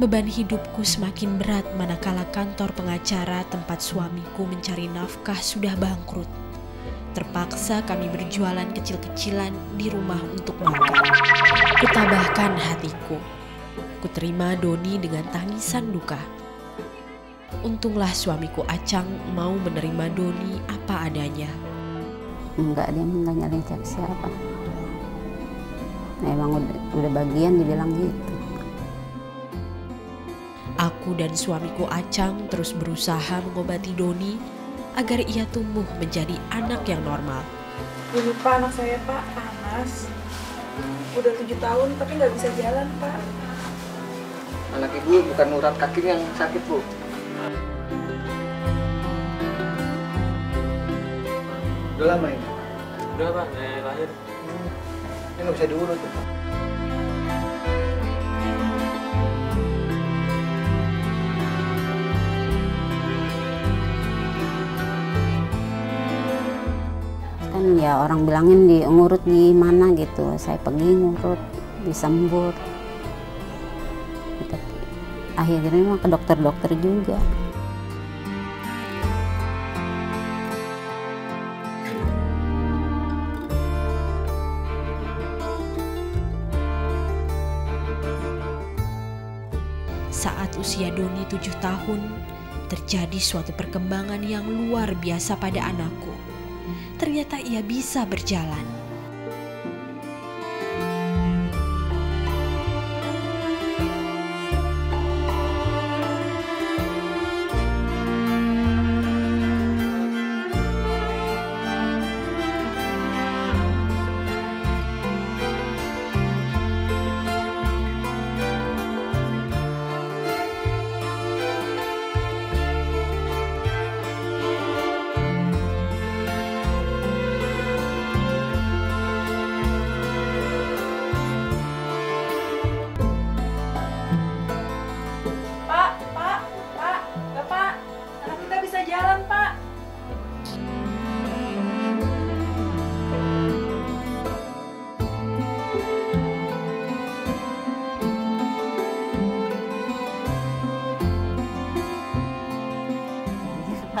Beban hidupku semakin berat manakala kantor pengacara tempat suamiku mencari nafkah sudah bangkrut. Terpaksa kami berjualan kecil-kecilan di rumah untuk makan. Kutabahkan hatiku. Kuterima Doni dengan tangisan duka. Untunglah suamiku Acang mau menerima Doni apa adanya. Enggak, dia enggak nyalain siapa-siapa. Memang udah, udah bagian dibilang gitu. Aku dan suamiku Acang terus berusaha mengobati Doni agar ia tumbuh menjadi anak yang normal. Ini pak anak saya pak, Anas. Udah tujuh tahun tapi nggak bisa jalan pak. Anak ibu bukan urat kaki yang sakit bu. Udah lama ini? Udah pak, dari lahir. Ini nggak bisa diurut tuh. Kan ya orang bilangin di ngurut gimana gitu. Saya pergi ngurut, disembur. Gitu. Akhirnya mah ke dokter-dokter juga. Saat usia Doni tujuh tahun, terjadi suatu perkembangan yang luar biasa pada anakku. Ternyata ia bisa berjalan.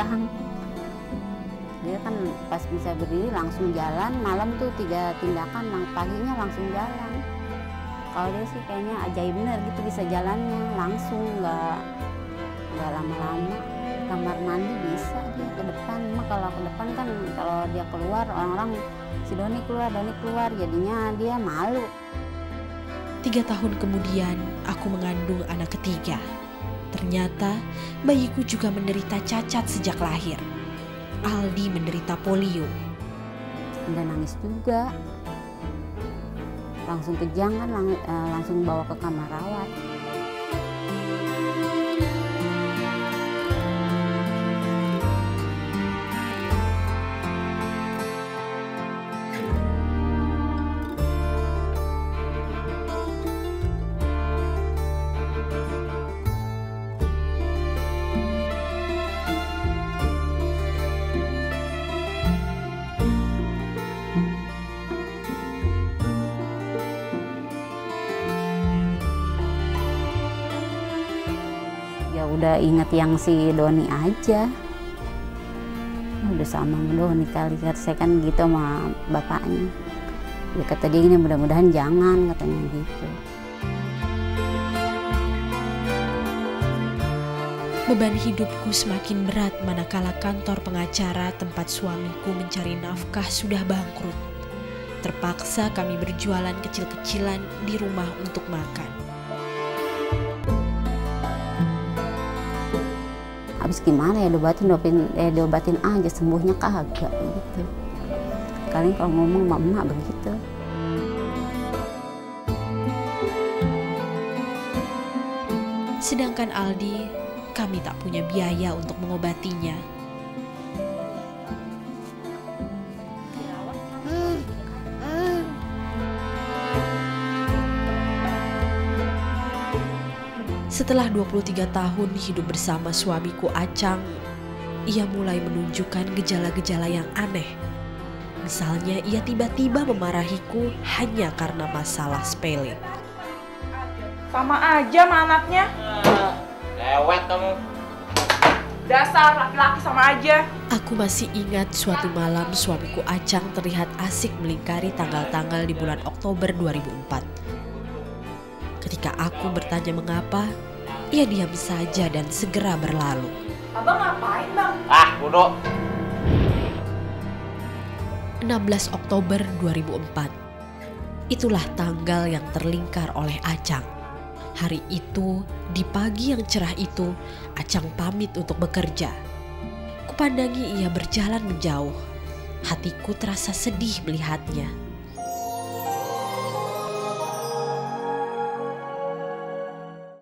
Sekarang dia kan pas bisa berdiri langsung jalan, malam tuh tiga tindakan, lang- paginya langsung jalan. Kalau dia sih kayaknya ajaib bener gitu bisa jalannya langsung nggak nggak lama-lama. Kamar mandi bisa dia ke depan, mah kalau ke depan kan kalau dia keluar orang-orang si Doni keluar, Doni keluar, jadinya dia malu. Tiga tahun kemudian, aku mengandung anak ketiga. Ternyata bayiku juga menderita cacat sejak lahir. Aldi menderita polio. Udah nangis juga. Langsung kejang kan, lang- eh, langsung bawa ke kamar rawat. Ya udah inget yang si Doni aja udah sama Doni kali saya kan gitu sama bapaknya ya kata dia gini mudah-mudahan jangan katanya gitu Beban hidupku semakin berat manakala kantor pengacara tempat suamiku mencari nafkah sudah bangkrut. Terpaksa kami berjualan kecil-kecilan di rumah untuk makan. Habis gimana ya diobatin diobatin eh diobatin aja sembuhnya kagak gitu kalian kalau ngomong sama emak begitu Sedangkan Aldi, kami tak punya biaya untuk mengobatinya. Setelah 23 tahun hidup bersama suamiku Acang, ia mulai menunjukkan gejala-gejala yang aneh. Misalnya ia tiba-tiba memarahiku hanya karena masalah sepele. Sama aja sama anaknya. Lewat kamu. Dasar laki-laki sama aja. Aku masih ingat suatu malam suamiku Acang terlihat asik melingkari tanggal-tanggal di bulan Oktober 2004. Ketika aku bertanya mengapa, ia diam saja dan segera berlalu. Abang ngapain bang? Ah, bodoh. 16 Oktober 2004. Itulah tanggal yang terlingkar oleh Acang. Hari itu, di pagi yang cerah itu, Acang pamit untuk bekerja. Kupandangi ia berjalan menjauh. Hatiku terasa sedih melihatnya.